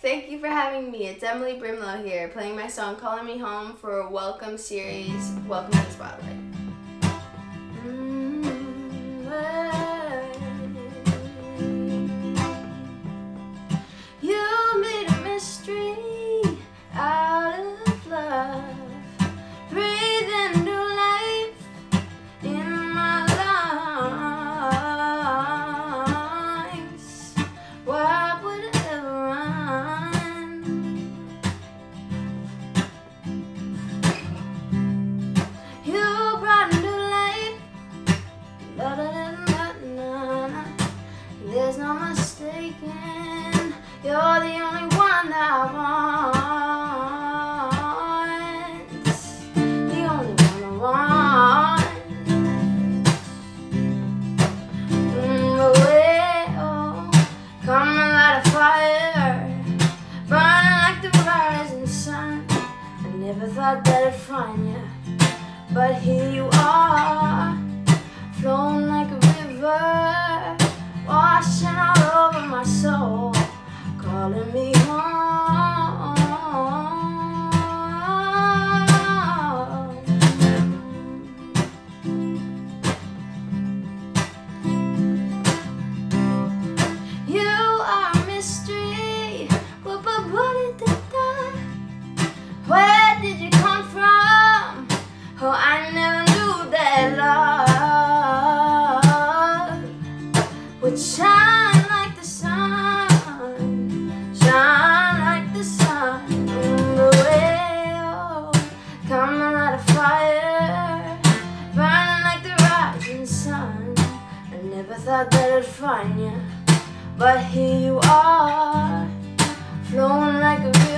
Thank you for having me. It's Emily Brimlow here, playing my song Calling Me Home for a Welcome series, Welcome to the Spotlight. You're the only one I want. The only one I want. Mm, away, oh, come and light a fire, burning like the rising sun. I never thought that I'd find you, but here you are, flowing like a river, washing all over my soul, calling me home. Never thought that I'd find you. But here you are, flowing like a river,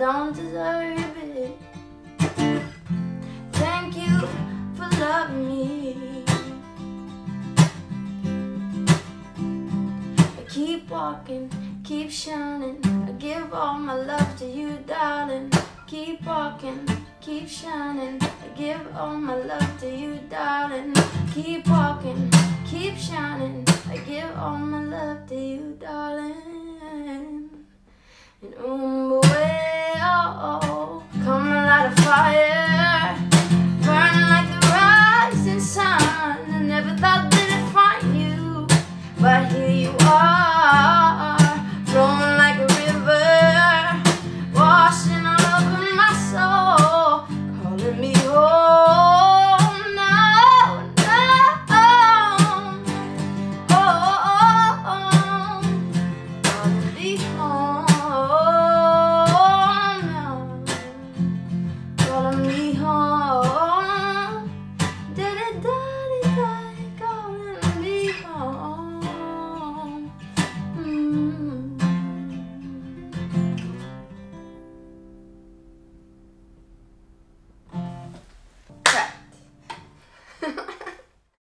don't deserve it. Thank you for loving me. I keep walking, keep shining. I give all my love to you, darling. Keep walking, keep shining. I give all my love to you, darling. Keep walking, keep shining. I give all my love to you, darling. And um, away, oh,